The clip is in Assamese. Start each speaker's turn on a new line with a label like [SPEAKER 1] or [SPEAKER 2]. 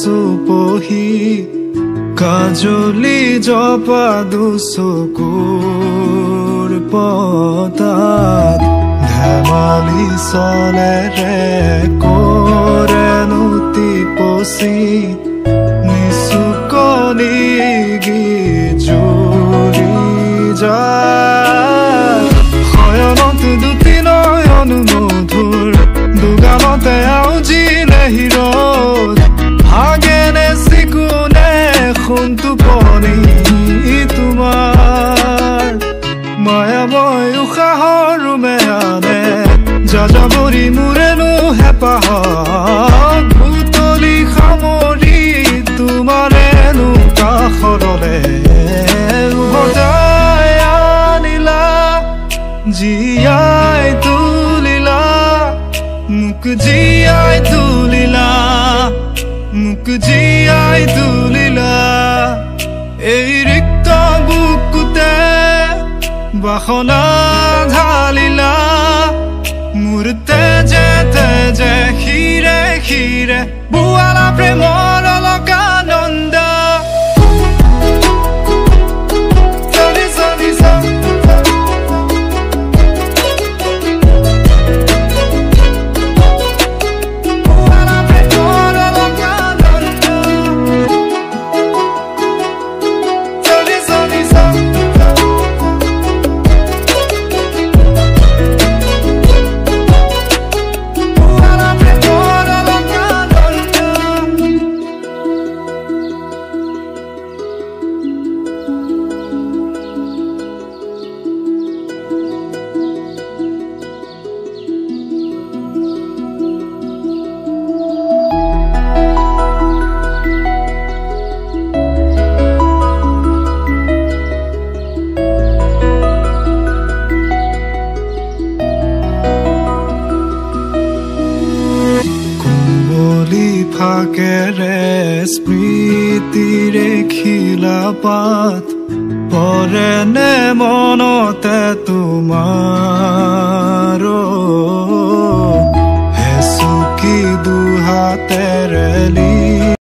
[SPEAKER 1] চুপহি কাজলি জপা দুচকুৰ পতাত ধেমালি চলেৰে কৰেনো টিপচি। যাযাবৰী মোৰেনো হেঁপাহ বুটলি সামৰি তোমাৰেনো কাষৰলে উভতাই আনিলা জীয়াই তুলিলা মোক জীয়াই তুলিলা মোক জীয়াই তুলিলা। এই ৰিক্ত বুকুতে বাসনা গলি ফাঁকেরে স্মৃতি রেখিলা পাত। পরে নে মনতে তোমার